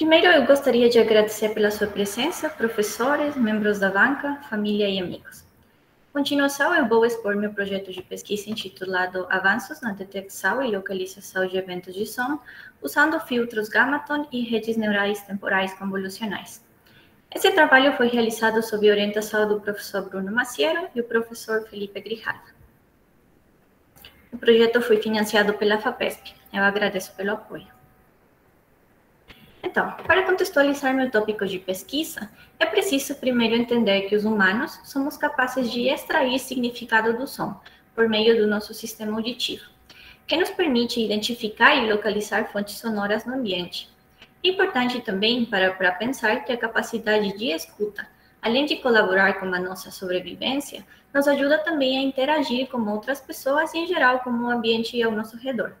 Primeiro, eu gostaria de agradecer pela sua presença, professores, membros da banca, família e amigos. Continuação, eu vou expor meu projeto de pesquisa intitulado Avanços na detecção e localização de eventos de som usando filtros Gamaton e redes neurais temporais convolucionais. Esse trabalho foi realizado sob orientação do professor Bruno Maciero e o professor Felipe Grijalva. O projeto foi financiado pela FAPESP. Eu agradeço pelo apoio. Então, para contextualizar meu tópico de pesquisa, é preciso primeiro entender que os humanos somos capazes de extrair significado do som por meio do nosso sistema auditivo, que nos permite identificar e localizar fontes sonoras no ambiente. Importante também para, para pensar que a capacidade de escuta, além de colaborar com a nossa sobrevivência, nos ajuda também a interagir com outras pessoas e, em geral, com o ambiente ao nosso redor.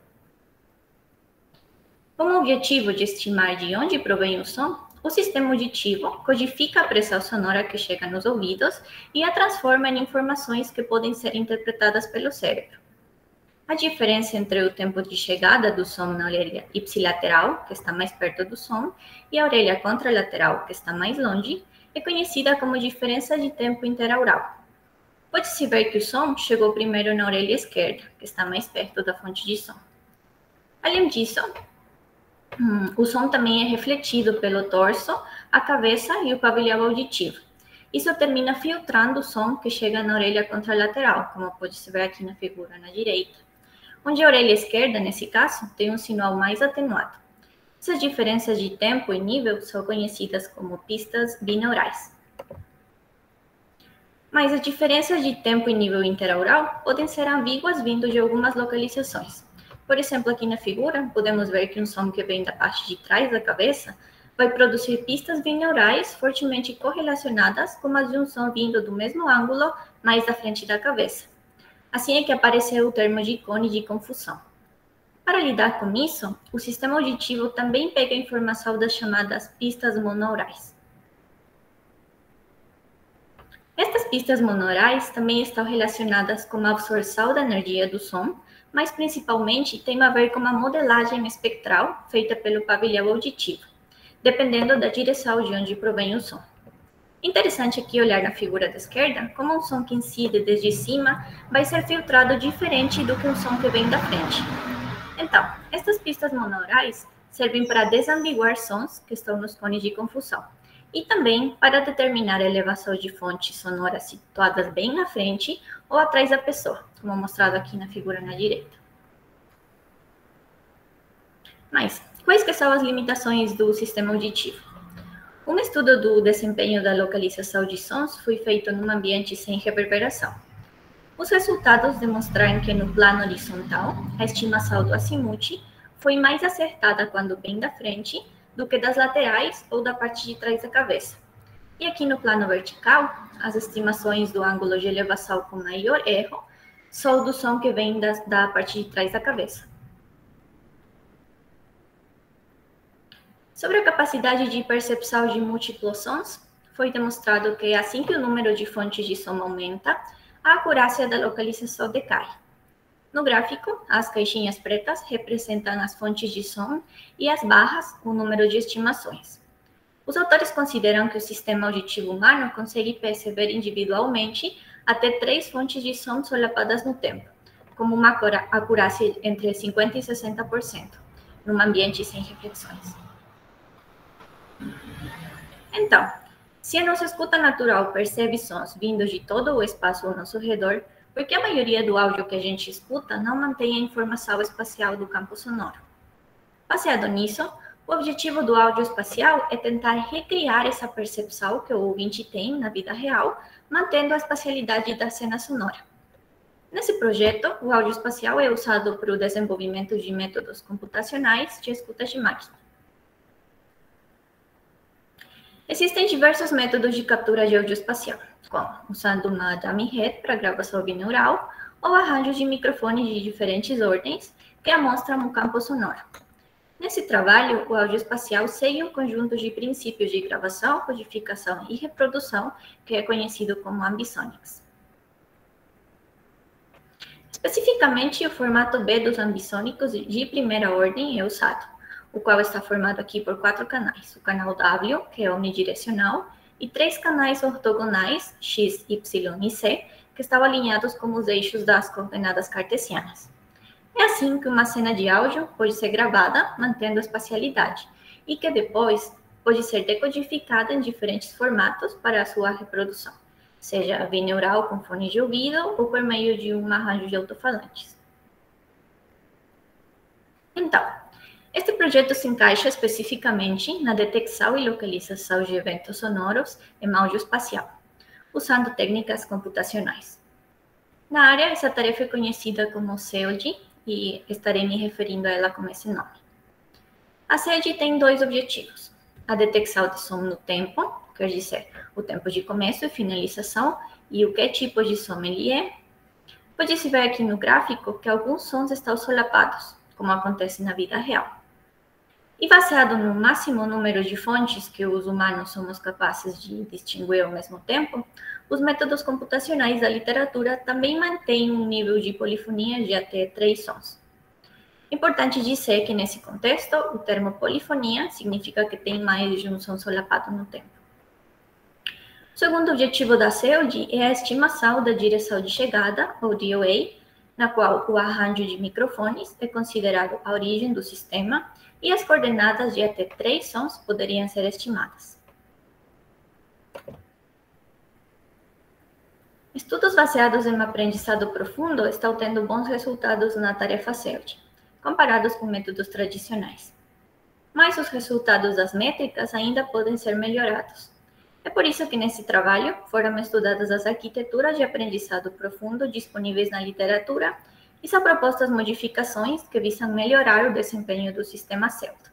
Com o objetivo de estimar de onde provém o som, o sistema auditivo codifica a pressão sonora que chega nos ouvidos e a transforma em informações que podem ser interpretadas pelo cérebro. A diferença entre o tempo de chegada do som na orelha ipsilateral, que está mais perto do som, e a orelha contralateral, que está mais longe, é conhecida como diferença de tempo interaural. Pode-se ver que o som chegou primeiro na orelha esquerda, que está mais perto da fonte de som. Além disso, Hum, o som também é refletido pelo torso, a cabeça e o pavilhão auditivo. Isso termina filtrando o som que chega na orelha contralateral, como pode se ver aqui na figura na direita, onde a orelha esquerda, nesse caso, tem um sinal mais atenuado. Essas diferenças de tempo e nível são conhecidas como pistas binaurais. Mas as diferenças de tempo e nível interaural podem ser ambíguas vindo de algumas localizações. Por exemplo, aqui na figura, podemos ver que um som que vem da parte de trás da cabeça vai produzir pistas binaurais fortemente correlacionadas com as de um som vindo do mesmo ângulo, mais da frente da cabeça. Assim é que apareceu o termo de cone de confusão. Para lidar com isso, o sistema auditivo também pega a informação das chamadas pistas monaurais. Estas pistas monaurais também estão relacionadas com a absorção da energia do som, mas principalmente tem a ver com a modelagem espectral feita pelo pavilhão auditivo, dependendo da direção de onde provém o som. Interessante aqui olhar na figura da esquerda como um som que incide desde cima vai ser filtrado diferente do que um som que vem da frente. Então, estas pistas monaurais servem para desambiguar sons que estão nos cones de confusão e também para determinar a elevação de fontes sonoras situadas bem na frente ou atrás da pessoa, como mostrado aqui na figura na direita. Mas, quais que são as limitações do sistema auditivo? Um estudo do desempenho da localização de sons foi feito num ambiente sem reverberação. Os resultados demonstraram que no plano horizontal, a estimação do azimuth foi mais acertada quando bem da frente do que das laterais ou da parte de trás da cabeça. E aqui no plano vertical, as estimações do ângulo de elevação com maior erro são do som que vem da, da parte de trás da cabeça. Sobre a capacidade de percepção de múltiplos sons, foi demonstrado que assim que o número de fontes de som aumenta, a acurácia da localização decai. No gráfico, as caixinhas pretas representam as fontes de som e as barras o número de estimações. Os autores consideram que o sistema auditivo humano consegue perceber individualmente até três fontes de som solapadas no tempo, como uma acurácia entre 50% e 60%, num ambiente sem reflexões. Então, se a nossa escuta natural percebe sons vindos de todo o espaço ao nosso redor, porque a maioria do áudio que a gente escuta não mantém a informação espacial do campo sonoro. Baseado nisso, o objetivo do áudio espacial é tentar recriar essa percepção que o ouvinte tem na vida real, mantendo a espacialidade da cena sonora. Nesse projeto, o áudio espacial é usado para o desenvolvimento de métodos computacionais de escuta de máquina. Existem diversos métodos de captura de áudio espacial como usando uma dummy head para gravação binaural ou arranjos de microfones de diferentes ordens que amostram o campo sonoro. Nesse trabalho, o áudio espacial segue um conjunto de princípios de gravação, codificação e reprodução que é conhecido como ambisonics. Especificamente, o formato B dos ambissônicos de primeira ordem é usado, o qual está formado aqui por quatro canais: o canal W, que é omnidirecional, e três canais ortogonais, X, Y e C, que estão alinhados como os eixos das coordenadas cartesianas. É assim que uma cena de áudio pode ser gravada mantendo a espacialidade e que depois pode ser decodificada em diferentes formatos para a sua reprodução, seja bineural com fone de ouvido ou por meio de um arranjo de alto-falantes. Então, este projeto se encaixa especificamente na detecção e localização de eventos sonoros em áudio espacial, usando técnicas computacionais. Na área, essa tarefa é conhecida como CELD e estarei me referindo a ela com esse nome. A CELD tem dois objetivos: a detecção de som no tempo, quer dizer, o tempo de começo e finalização, e o que tipo de som ele é. Pode-se ver aqui no gráfico que alguns sons estão solapados, como acontece na vida real. E baseado no máximo número de fontes que os humanos somos capazes de distinguir ao mesmo tempo, os métodos computacionais da literatura também mantêm um nível de polifonia de até três sons. Importante dizer que, nesse contexto, o termo polifonia significa que tem mais de um som solapado no tempo. O segundo objetivo da CELD é a estimação da direção de chegada, ou DOA, na qual o arranjo de microfones é considerado a origem do sistema e as coordenadas de até três sons poderiam ser estimadas. Estudos baseados em aprendizado profundo estão tendo bons resultados na tarefa CELT, comparados com métodos tradicionais. Mas os resultados das métricas ainda podem ser melhorados. É por isso que nesse trabalho foram estudadas as arquiteturas de aprendizado profundo disponíveis na literatura e são propostas modificações que visam melhorar o desempenho do sistema CELTA.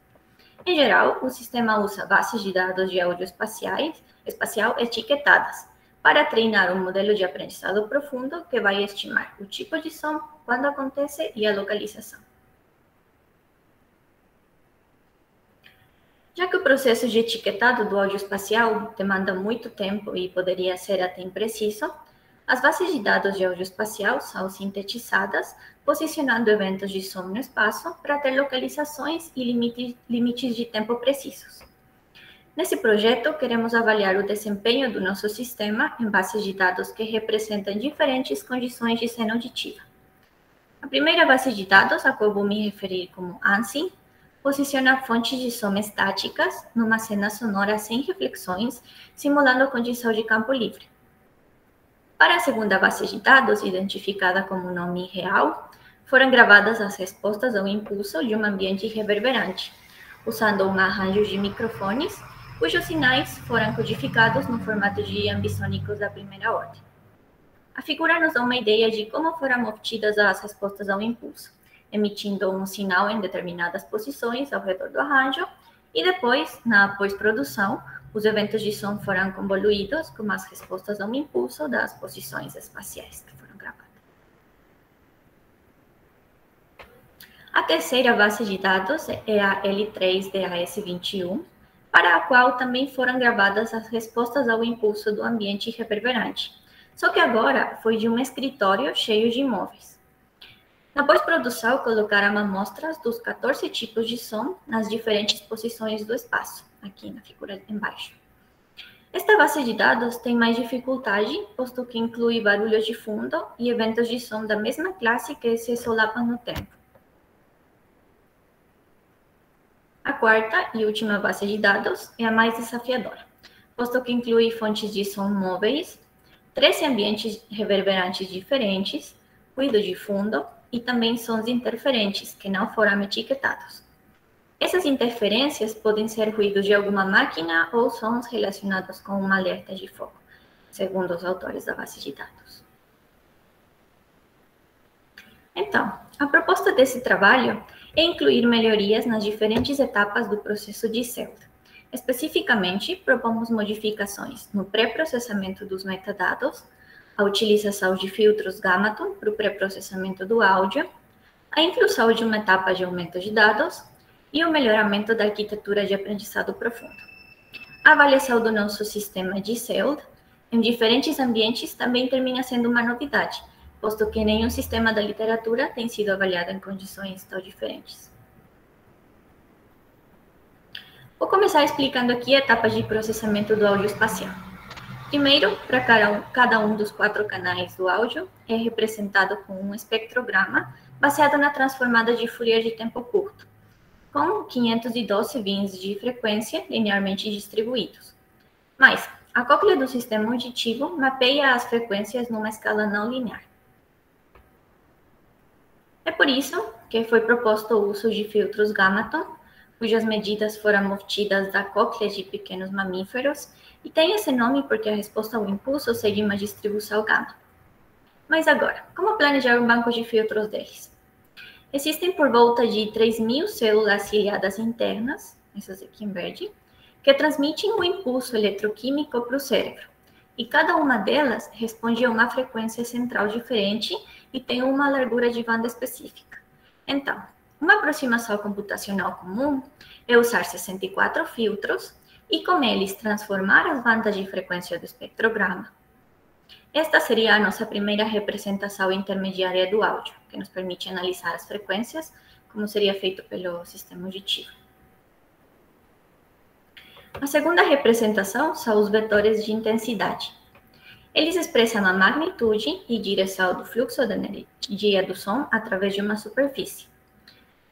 Em geral, o sistema usa bases de dados de áudio espaciais, espacial etiquetadas para treinar um modelo de aprendizado profundo que vai estimar o tipo de som, quando acontece e a localização. Já que o processo de etiquetado do áudio espacial demanda muito tempo e poderia ser até impreciso, as bases de dados de áudio espacial são sintetizadas, posicionando eventos de som no espaço para ter localizações e limites de tempo precisos. Nesse projeto, queremos avaliar o desempenho do nosso sistema em bases de dados que representam diferentes condições de cena auditiva. A primeira base de dados, a qual vou me referir como ANSI, posiciona fontes de som estáticas numa cena sonora sem reflexões, simulando a condição de campo livre. Para a segunda base de dados, identificada como nome real, foram gravadas as respostas ao impulso de um ambiente reverberante, usando um arranjo de microfones, cujos sinais foram codificados no formato de ambissônicos da primeira ordem. A figura nos dá uma ideia de como foram obtidas as respostas ao impulso, emitindo um sinal em determinadas posições ao redor do arranjo, e depois, na pós-produção, os eventos de som foram convoluídos com as respostas ao impulso das posições espaciais que foram gravadas. A terceira base de dados é a L3DAS21, para a qual também foram gravadas as respostas ao impulso do ambiente reverberante, só que agora foi de um escritório cheio de imóveis. Na pós-produção, colocaram amostras dos 14 tipos de som nas diferentes posições do espaço aqui na figura embaixo. Esta base de dados tem mais dificuldade, posto que inclui barulhos de fundo e eventos de som da mesma classe que se solapam no tempo. A quarta e última base de dados é a mais desafiadora, posto que inclui fontes de som móveis, 13 ambientes reverberantes diferentes, ruído de fundo e também sons interferentes que não foram etiquetados. Essas interferências podem ser ruídos de alguma máquina ou sons relacionados com uma alerta de fogo, segundo os autores da base de dados. Então, a proposta desse trabalho é incluir melhorias nas diferentes etapas do processo de CELTA. Especificamente, propomos modificações no pré-processamento dos metadados, a utilização de filtros Gamaton para o pré-processamento do áudio, a inclusão de uma etapa de aumento de dados e o melhoramento da arquitetura de aprendizado profundo. A avaliação do nosso sistema de CELD em diferentes ambientes também termina sendo uma novidade, posto que nenhum sistema da literatura tem sido avaliado em condições tão diferentes. Vou começar explicando aqui etapas de processamento do áudio espacial. Primeiro, para cada um dos quatro canais do áudio, é representado com um espectrograma baseado na transformada de Fourier de tempo curto, com 512 bins de frequência linearmente distribuídos. Mas, a cóclea do sistema auditivo mapeia as frequências numa escala não linear. É por isso que foi proposto o uso de filtros Gamaton, cujas medidas foram obtidas da cóclea de pequenos mamíferos e tem esse nome porque a resposta ao impulso segue uma distribuição gama. Mas agora, como planejar um banco de filtros deles? Existem por volta de 3 mil células ciliadas internas, essas aqui em verde, que transmitem um impulso eletroquímico para o cérebro. E cada uma delas responde a uma frequência central diferente e tem uma largura de banda específica. Então, uma aproximação computacional comum é usar 64 filtros e com eles transformar as bandas de frequência do espectrograma. Esta seria a nossa primeira representação intermediária do áudio, que nos permite analisar as frequências, como seria feito pelo sistema auditivo. A segunda representação são os vetores de intensidade. Eles expressam a magnitude e direção do fluxo de energia do som através de uma superfície.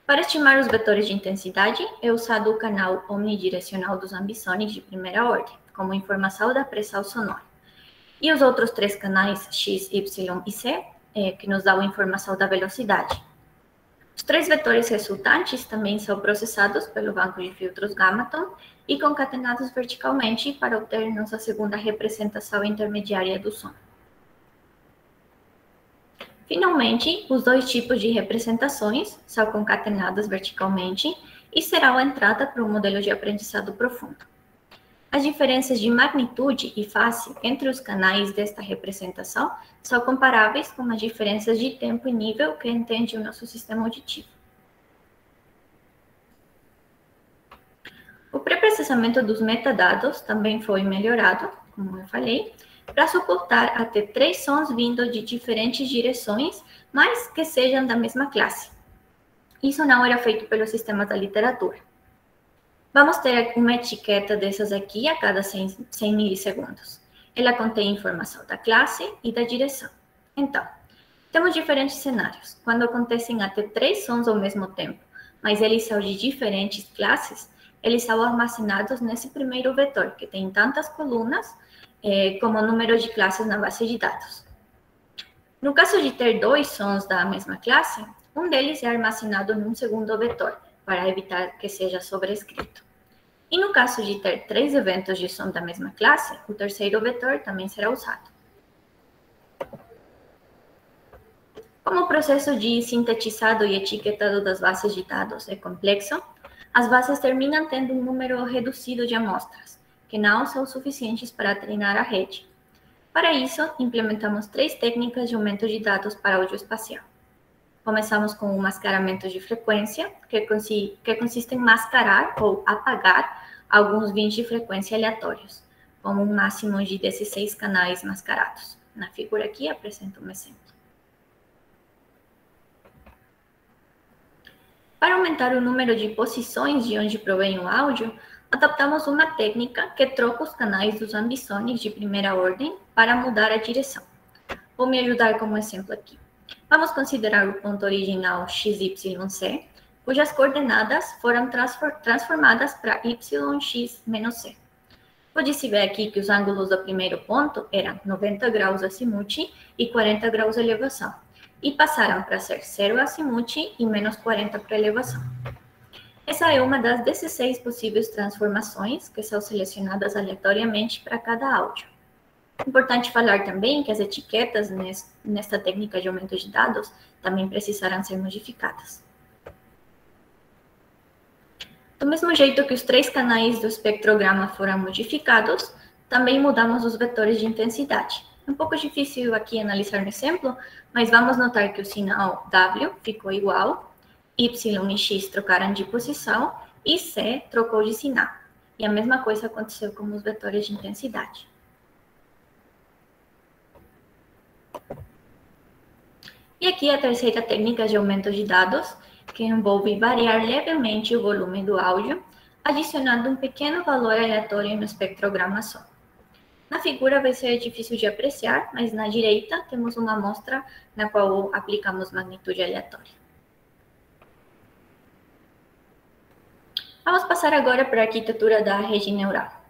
Para estimar os vetores de intensidade, é usado o canal omnidirecional dos ambisonics de primeira ordem, como informação da pressão sonora. E os outros três canais X, Y e C, é, que nos dão a informação da velocidade. Os três vetores resultantes também são processados pelo banco de filtros Gamaton e concatenados verticalmente para obter nossa segunda representação intermediária do som. Finalmente, os dois tipos de representações são concatenados verticalmente e serão a entrada para o modelo de aprendizado profundo. As diferenças de magnitude e face entre os canais desta representação são comparáveis com as diferenças de tempo e nível que entende o nosso sistema auditivo. O pré-processamento dos metadados também foi melhorado, como eu falei, para suportar até três sons vindo de diferentes direções, mas que sejam da mesma classe. Isso não era feito pelos sistemas da literatura. Vamos ter uma etiqueta dessas aqui a cada 100, 100 milissegundos. Ela contém informação da classe e da direção. Então, temos diferentes cenários. Quando acontecem até três sons ao mesmo tempo, mas eles são de diferentes classes, eles são armazenados nesse primeiro vetor, que tem tantas colunas é, como número de classes na base de dados. No caso de ter dois sons da mesma classe, um deles é armazenado num segundo vetor, para evitar que seja sobrescrito. E no caso de ter três eventos de som da mesma classe, o terceiro vetor também será usado. Como o processo de sintetizado e etiquetado das bases de dados é complexo, as bases terminam tendo um número reduzido de amostras, que não são suficientes para treinar a rede. Para isso, implementamos três técnicas de aumento de dados para áudio espacial. Começamos com o mascaramento de frequência, que, consi que consiste em mascarar ou apagar alguns bins de frequência aleatórios, como um máximo de 16 canais mascarados. Na figura aqui apresento um exemplo. Para aumentar o número de posições de onde provém o áudio, adaptamos uma técnica que troca os canais dos ambisonics de primeira ordem para mudar a direção. Vou me ajudar como exemplo aqui. Vamos considerar o ponto original XYC, cujas coordenadas foram transformadas para YX-C. Pode-se ver aqui que os ângulos do primeiro ponto eram 90 graus azimuth e 40 graus elevação, e passaram para ser 0 azimuth e menos 40 para elevação. Essa é uma das 16 possíveis transformações que são selecionadas aleatoriamente para cada áudio. Importante falar também que as etiquetas nesta técnica de aumento de dados também precisarão ser modificadas. Do mesmo jeito que os três canais do espectrograma foram modificados, também mudamos os vetores de intensidade. É um pouco difícil aqui analisar no exemplo, mas vamos notar que o sinal W ficou igual Y e X trocaram de posição e C trocou de sinal. E a mesma coisa aconteceu com os vetores de intensidade. E aqui a terceira técnica de aumento de dados, que envolve variar levemente o volume do áudio adicionando um pequeno valor aleatório no espectrograma só. Na figura vai ser difícil de apreciar, mas na direita temos uma amostra na qual aplicamos magnitude aleatória. Vamos passar agora para a arquitetura da rede neural.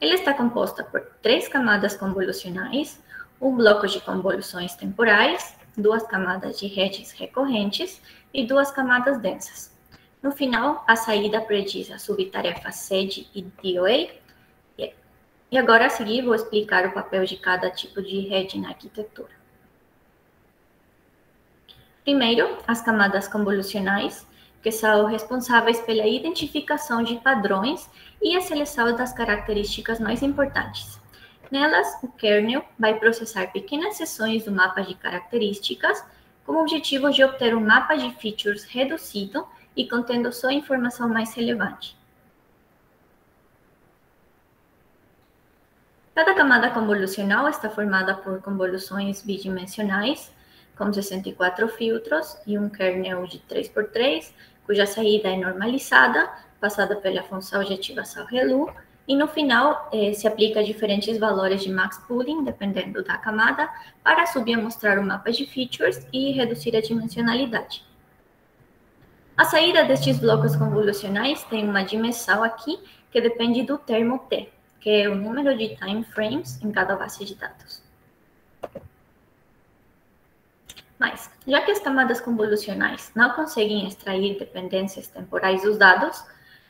Ela está composta por três camadas convolucionais, um bloco de convoluções temporais, duas camadas de redes recorrentes e duas camadas densas. No final, a saída prediz a subtarefa SED e DOA. E agora a seguir vou explicar o papel de cada tipo de rede na arquitetura. Primeiro, as camadas convolucionais, que são responsáveis pela identificação de padrões e a seleção das características mais importantes. Nelas, o kernel vai processar pequenas seções do mapa de características com o objetivo de obter um mapa de features reduzido e contendo só informação mais relevante. Cada camada convolucional está formada por convoluções bidimensionais, com 64 filtros e um kernel de 3x3, cuja saída é normalizada, passada pela função de ativação ReLU, e no final eh, se aplica diferentes valores de max pooling, dependendo da camada, para subamostrar o mapa de features e reduzir a dimensionalidade. A saída destes blocos convolucionais tem uma dimensão aqui que depende do termo T, que é o número de time frames em cada base de dados. Mas, já que as camadas convolucionais não conseguem extrair dependências temporais dos dados,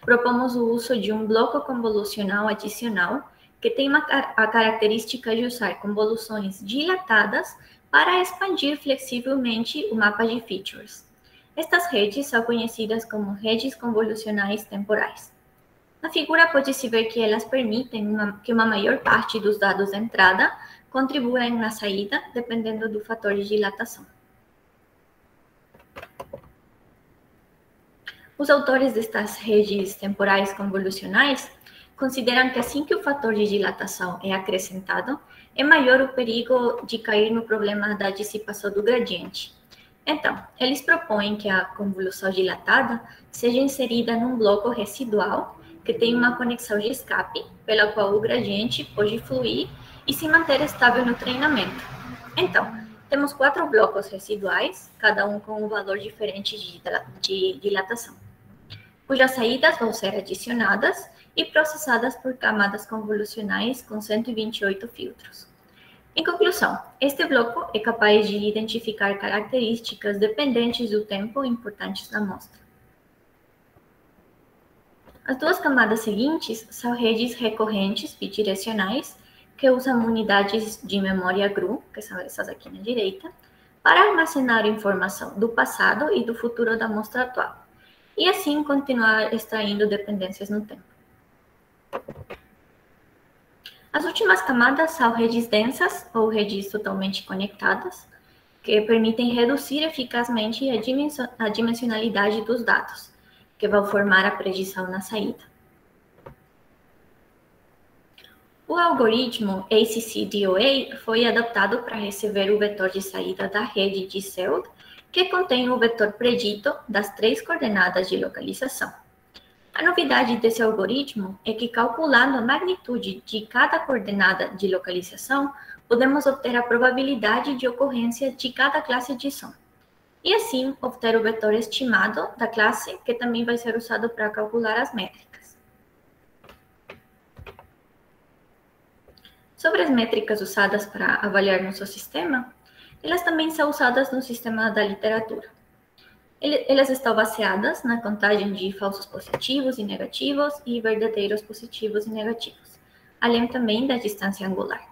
propomos o uso de um bloco convolucional adicional que tem uma, a característica de usar convoluções dilatadas para expandir flexivelmente o mapa de features. Estas redes são conhecidas como redes convolucionais temporais. Na figura pode-se ver que elas permitem uma, que uma maior parte dos dados de entrada contribuem na saída, dependendo do fator de dilatação. Os autores destas redes temporais convolucionais consideram que assim que o fator de dilatação é acrescentado, é maior o perigo de cair no problema da dissipação do gradiente. Então, eles propõem que a convolução dilatada seja inserida num bloco residual que tem uma conexão de escape, pela qual o gradiente pode fluir e se manter estável no treinamento. Então, temos quatro blocos residuais, cada um com um valor diferente de, dilatação cujas saídas vão ser adicionadas e processadas por camadas convolucionais com 128 filtros. Em conclusão, este bloco é capaz de identificar características dependentes do tempo importantes na amostra. As duas camadas seguintes são redes recorrentes bidirecionais que usam unidades de memória GRU, que são essas aqui na direita, para armazenar informação do passado e do futuro da amostra atual e assim continuar extraindo dependências no tempo. As últimas camadas são redes densas ou redes totalmente conectadas, que permitem reduzir eficazmente a, dimensionalidade dos dados, que vão formar a predição na saída. O algoritmo ACC-DOA foi adaptado para receber o vetor de saída da rede de CELD que contém o vetor predito das três coordenadas de localização. A novidade desse algoritmo é que, calculando a magnitude de cada coordenada de localização, podemos obter a probabilidade de ocorrência de cada classe de som. E assim, obter o vetor estimado da classe, que também vai ser usado para calcular as métricas. Sobre as métricas usadas para avaliar nosso sistema, elas também são usadas no sistema da literatura. Elas estão baseadas na contagem de falsos positivos e negativos e verdadeiros positivos e negativos, além também da distância angular.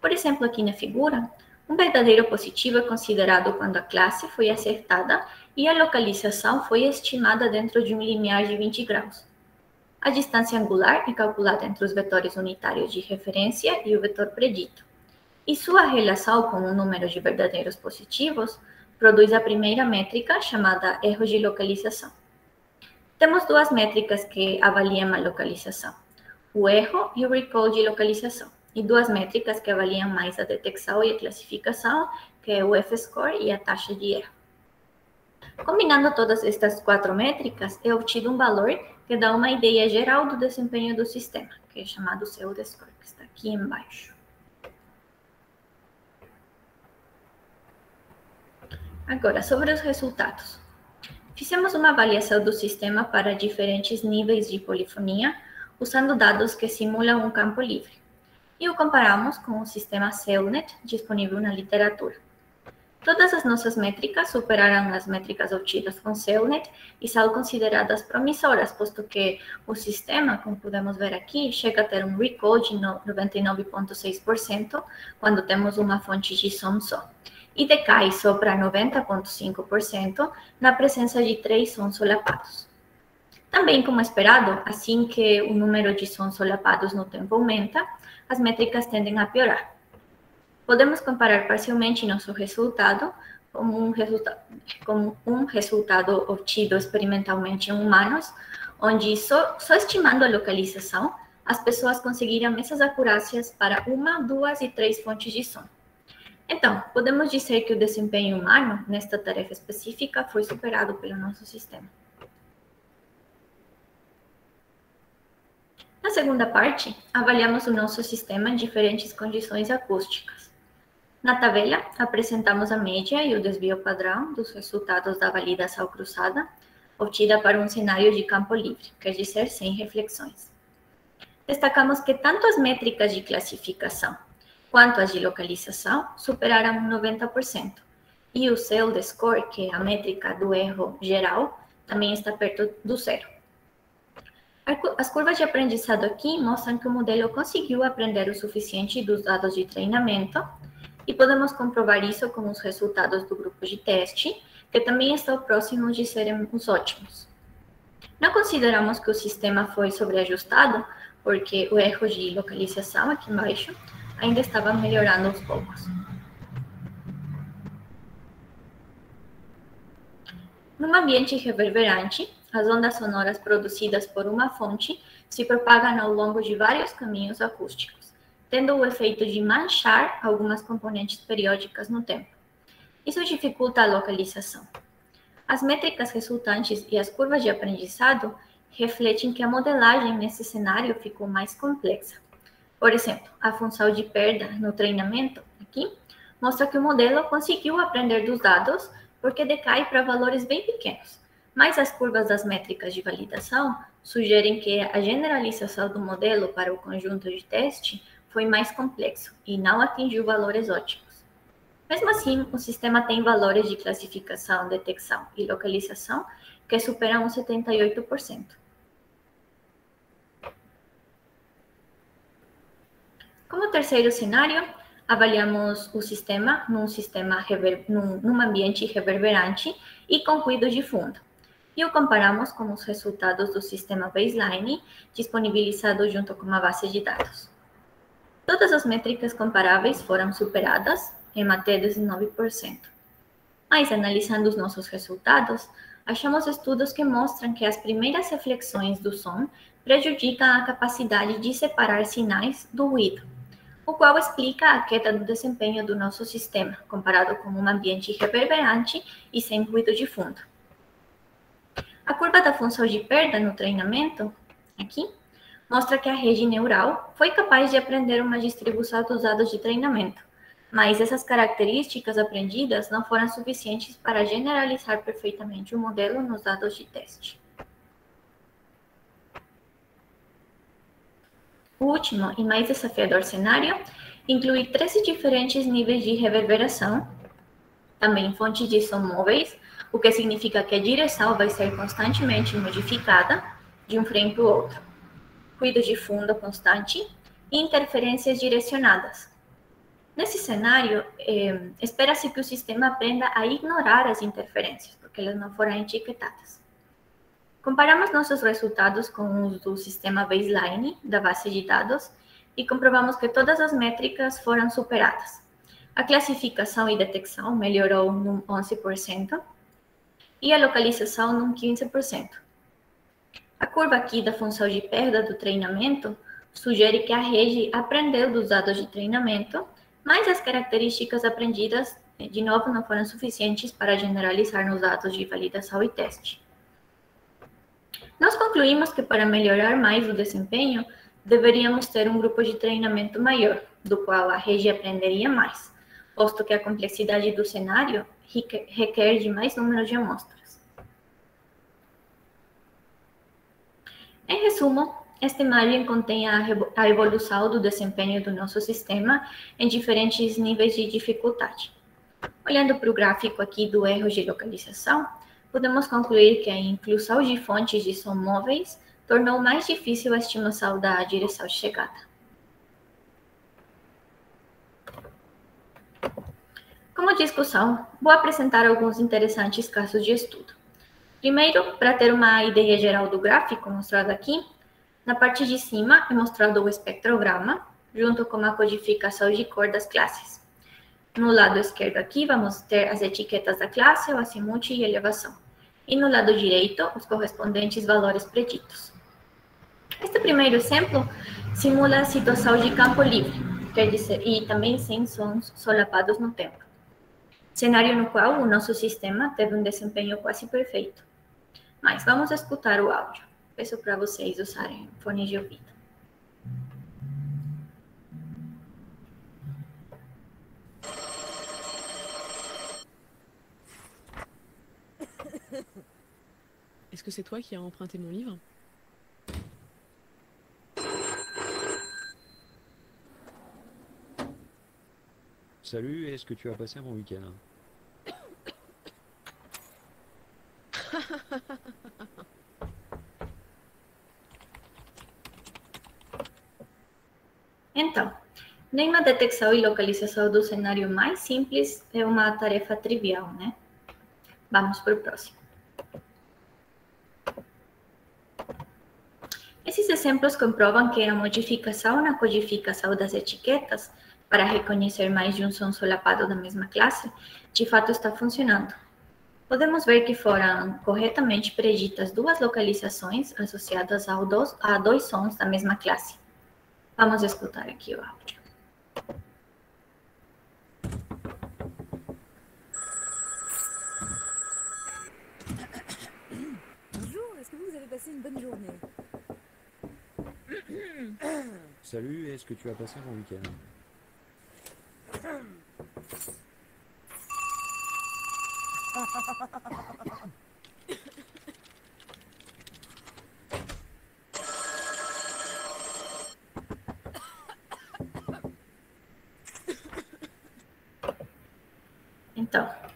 Por exemplo, aqui na figura, um verdadeiro positivo é considerado quando a classe foi acertada e a localização foi estimada dentro de um limiar de 20 graus. A distância angular é calculada entre os vetores unitários de referência e o vetor predito e sua relação com o número de verdadeiros positivos produz a primeira métrica, chamada erro de localização. Temos duas métricas que avaliam a localização, o erro e o recall de localização, e duas métricas que avaliam mais a detecção e a classificação, que é o F-score e a taxa de erro. Combinando todas estas quatro métricas, é obtido um valor que dá uma ideia geral do desempenho do sistema, que é chamado pseudoscore, que está aqui embaixo. Agora, sobre os resultados. Fizemos uma avaliação do sistema para diferentes níveis de polifonia, usando dados que simulam um campo livre, e o comparamos com o sistema CELNET disponível na literatura. Todas as nossas métricas superaram as métricas obtidas com CELNET e são consideradas promissoras, posto que o sistema, como podemos ver aqui, chega a ter um recall de 99,6% quando temos uma fonte de som só, e decai para 90,5% na presença de três sons solapados. Também, como esperado, assim que o número de sons solapados no tempo aumenta, as métricas tendem a piorar. Podemos comparar parcialmente nosso resultado com um, resulta um resultado obtido experimentalmente em humanos, onde só, só estimando a localização, as pessoas conseguiram essas acurácias para uma, duas e três fontes de som. Então, podemos dizer que o desempenho humano nesta tarefa específica foi superado pelo nosso sistema. Na segunda parte, avaliamos o nosso sistema em diferentes condições acústicas. Na tabela, apresentamos a média e o desvio padrão dos resultados da validação cruzada, obtida para um cenário de campo livre, quer dizer, sem reflexões. Destacamos que tanto as métricas de classificação quanto as de localização superaram 90%, e o CELD score, que é a métrica do erro geral, também está perto do zero. As curvas de aprendizado aqui mostram que o modelo conseguiu aprender o suficiente dos dados de treinamento e podemos comprovar isso com os resultados do grupo de teste, que também estão próximos de serem os ótimos. Não consideramos que o sistema foi sobreajustado, porque o erro de localização aqui embaixo ainda estava melhorando aos poucos. Num ambiente reverberante, as ondas sonoras produzidas por uma fonte se propagam ao longo de vários caminhos acústicos tendo o efeito de manchar algumas componentes periódicas no tempo. Isso dificulta a localização. As métricas resultantes e as curvas de aprendizado refletem que a modelagem nesse cenário ficou mais complexa. Por exemplo, a função de perda no treinamento, aqui, mostra que o modelo conseguiu aprender dos dados porque decai para valores bem pequenos, mas as curvas das métricas de validação sugerem que a generalização do modelo para o conjunto de teste foi mais complexo e não atingiu valores ótimos. Mesmo assim, o sistema tem valores de classificação, detecção e localização que superam os 78%. Como terceiro cenário, avaliamos o sistema num, sistema rever... num, num ambiente reverberante e com ruído de fundo, e o comparamos com os resultados do sistema baseline disponibilizado junto com uma base de dados. Todas as métricas comparáveis foram superadas, em até 19%. Mas, analisando os nossos resultados, achamos estudos que mostram que as primeiras reflexões do som prejudicam a capacidade de separar sinais do ruído, o qual explica a queda do desempenho do nosso sistema, comparado com um ambiente reverberante e sem ruído de fundo. A curva da função de perda no treinamento, aqui, mostra que a rede neural foi capaz de aprender uma distribuição dos dados de treinamento, mas essas características aprendidas não foram suficientes para generalizar perfeitamente o modelo nos dados de teste. O último e mais desafiador cenário inclui 13 diferentes níveis de reverberação, também fontes de som móveis, o que significa que a direção vai ser constantemente modificada de um frame para o outro ruído de fundo constante e interferências direcionadas. Nesse cenário, eh, espera-se que o sistema aprenda a ignorar as interferências, porque elas não foram etiquetadas. Comparamos nossos resultados com os do sistema baseline da base de dados e comprovamos que todas as métricas foram superadas. A classificação e detecção melhorou num 11% e a localização num 15%. A curva aqui da função de perda do treinamento sugere que a rede aprendeu dos dados de treinamento, mas as características aprendidas, de novo, não foram suficientes para generalizar nos dados de validação e teste. Nós concluímos que para melhorar mais o desempenho, deveríamos ter um grupo de treinamento maior, do qual a rede aprenderia mais, posto que a complexidade do cenário requer de mais número de amostras. Em resumo, esta imagem contém a evolução do desempenho do nosso sistema em diferentes níveis de dificuldade. Olhando para o gráfico aqui do erro de localização, podemos concluir que a inclusão de fontes de som móveis tornou mais difícil a estimação da direção de chegada. Como discussão, vou apresentar alguns interessantes casos de estudo. Primeiro, para ter uma ideia geral do gráfico mostrado aqui, na parte de cima é mostrado o espectrograma, junto com a codificação de cor das classes. No lado esquerdo aqui, vamos ter as etiquetas da classe, o azimuth e elevação e no lado direito os correspondentes valores preditos. Este primeiro exemplo simula a situação de campo livre, quer dizer, e também sem sons solapados no tempo. Cenário no qual o nosso sistema teve um desempenho quase perfeito. Mas vamos escutar o áudio. Peço para vocês usarem fone de ouvido. Est-ce que c'est toi qui as emprunté mon livre? Salut, est-ce que tu as passé un bon week-end? Então, nenhuma detecção e localização do cenário mais simples é uma tarefa trivial, né? Vamos para o próximo. Exemplos comprovam que a modificação na codificação das etiquetas para reconhecer mais de um som solapado da mesma classe, de fato está funcionando. Podemos ver que foram corretamente preditas duas localizações associadas dos, a dois sons da mesma classe. Vamos escutar aqui o áudio. Bonjour, est-ce que vous avez passé une bonne journée Salut, est-ce que tu as passé un bon week-end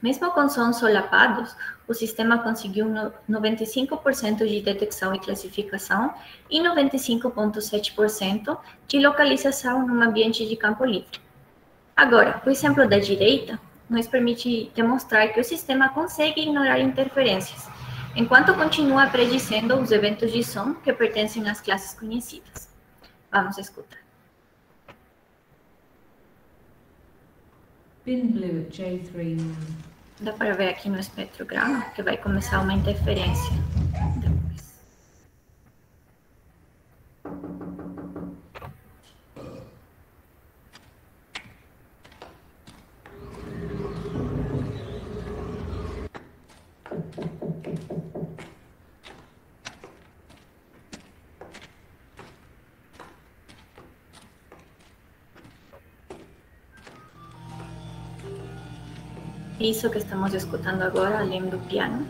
mesmo com sons solapados, o sistema conseguiu 95% de detecção e classificação e 95,7% de localização num ambiente de campo livre. Agora, o exemplo da direita nos permite demonstrar que o sistema consegue ignorar interferências, enquanto continua predizendo os eventos de som que pertencem às classes conhecidas. Vamos escutar. Bin blue J3 Dá para ver aqui no espectrograma que vai começar uma interferência Isso que estamos escutando agora, além do piano,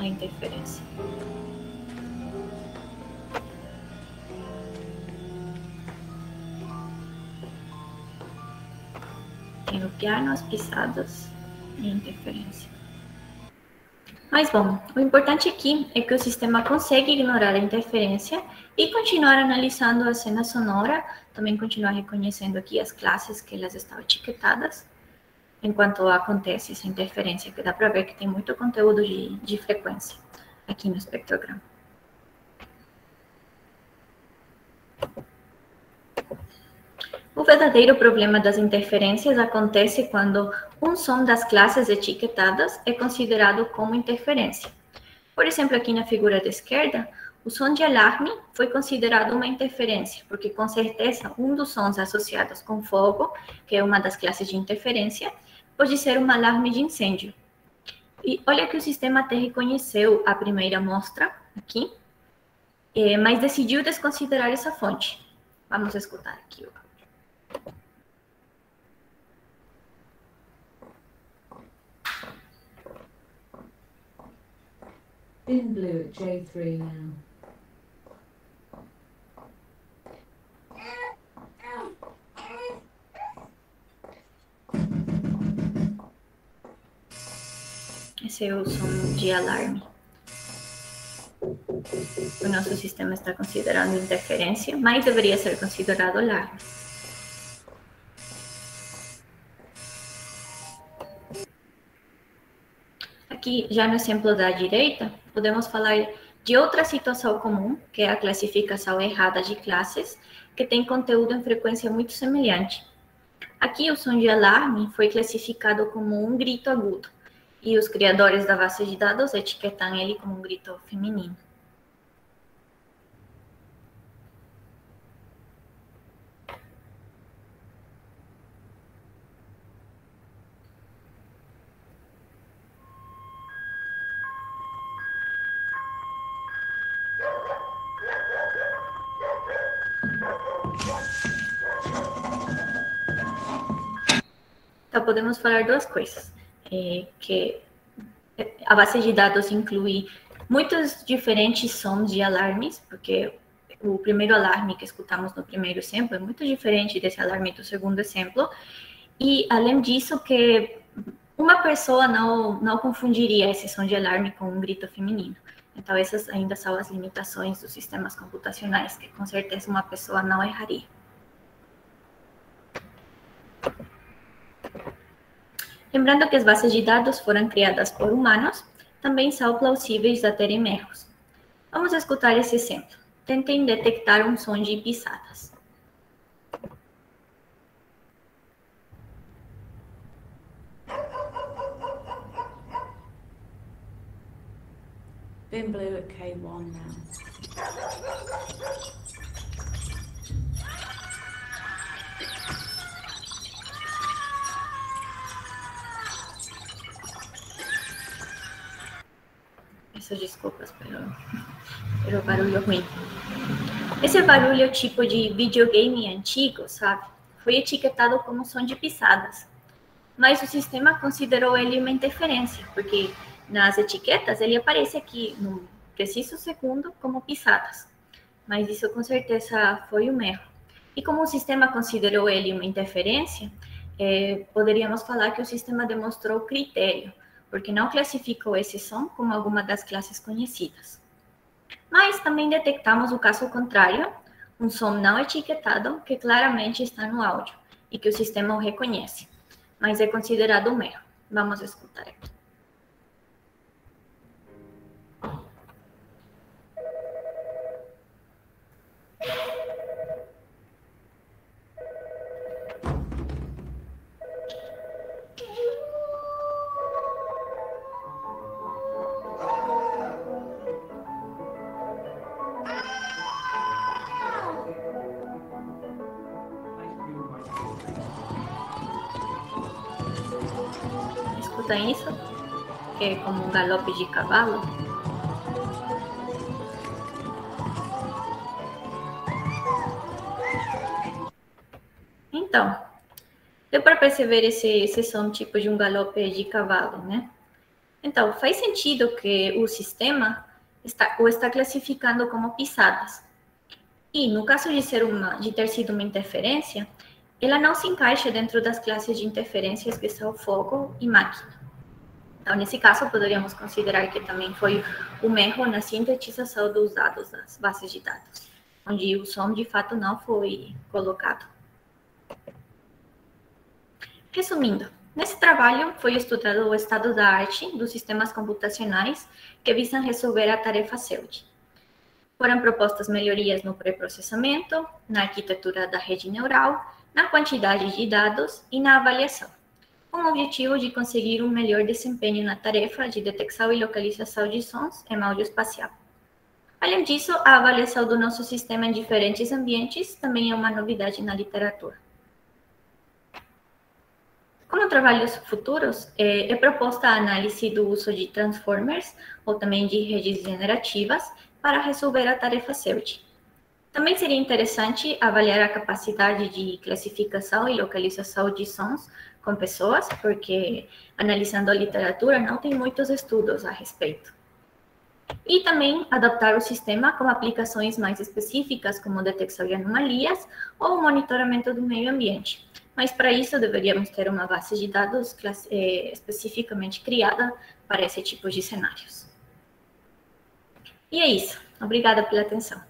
a interferência. Tem o piano, as pisadas e a interferência. Mas bom, o importante aqui é que o sistema consegue ignorar a interferência e continuar analisando a cena sonora, também continuar reconhecendo aqui as classes que elas estão etiquetadas enquanto acontece essa interferência, que dá para ver que tem muito conteúdo de, de frequência aqui no espectrograma. O verdadeiro problema das interferências acontece quando um som das classes etiquetadas é considerado como interferência. Por exemplo, aqui na figura da esquerda, o som de alarme foi considerado uma interferência, porque com certeza um dos sons associados com fogo, que é uma das classes de interferência, pode ser um alarme de incêndio. E olha que o sistema até reconheceu a primeira amostra aqui, eh, mas decidiu desconsiderar essa fonte. Vamos escutar aqui o. In blue at J3 now. Esse é o som de alarme. O nosso sistema está considerando interferência, mas deveria ser considerado alarme. Aqui, já no exemplo da direita, podemos falar de outra situação comum, que é a classificação errada de classes, que tem conteúdo em frequência muito semelhante. Aqui, o som de alarme foi classificado como um grito agudo, e os criadores da base de dados etiquetam ele como um grito feminino. Então, podemos falar duas coisas. É, que a base de dados inclui muitos diferentes sons de alarmes, porque o primeiro alarme que escutamos no primeiro exemplo é muito diferente desse alarme do segundo exemplo. E, além disso, que uma pessoa não, não confundiria esse som de alarme com um grito feminino. Então, essas ainda são as limitações dos sistemas computacionais, que com certeza uma pessoa não erraria. Lembrando que as bases de dados foram criadas por humanos, também são plausíveis a terem erros. Vamos escutar esse exemplo. Tentem detectar um som de pisadas. Bin blue at K1 now. Peço desculpas pelo, pelo barulho ruim. Esse barulho tipo de videogame antigo, sabe? Foi etiquetado como som de pisadas. Mas o sistema considerou ele uma interferência, porque nas etiquetas ele aparece aqui no preciso segundo como pisadas. Mas isso com certeza foi um erro. E como o sistema considerou ele uma interferência, eh, poderíamos falar que o sistema demonstrou critério, porque não classificou esse som como alguma das classes conhecidas. Mas também detectamos o caso contrário, um som não etiquetado que claramente está no áudio e que o sistema o reconhece, mas é considerado um erro. Vamos escutar aqui. Escutam isso? Que é como um galope de cavalo. Então, deu para perceber esse, esse som tipo de um galope de cavalo, né? Então, faz sentido que o sistema está, o está classificando como pisadas. E no caso de, ser uma, de ter sido uma interferência, ela não se encaixa dentro das classes de interferências que são fogo e máquina. Então, nesse caso, poderíamos considerar que também foi um erro na sintetização dos dados das bases de dados, onde o som de fato não foi colocado. Resumindo, nesse trabalho foi estudado o estado da arte dos sistemas computacionais que visam resolver a tarefa CEUD. Foram propostas melhorias no pré-processamento, na arquitetura da rede neural, na quantidade de dados e na avaliação, com o objetivo de conseguir um melhor desempenho na tarefa de detecção e localização de sons em áudio espacial. Além disso, a avaliação do nosso sistema em diferentes ambientes também é uma novidade na literatura. Como trabalhos futuros, é, é proposta a análise do uso de transformers, ou também de redes generativas, para resolver a tarefa CERT. Também seria interessante avaliar a capacidade de classificação e localização de sons com pessoas, porque analisando a literatura não tem muitos estudos a respeito. E também adaptar o sistema com aplicações mais específicas, como detecção de anomalias ou monitoramento do meio ambiente. Mas para isso deveríamos ter uma base de dados eh, especificamente criada para esse tipo de cenários. E é isso. Obrigada pela atenção.